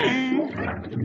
É.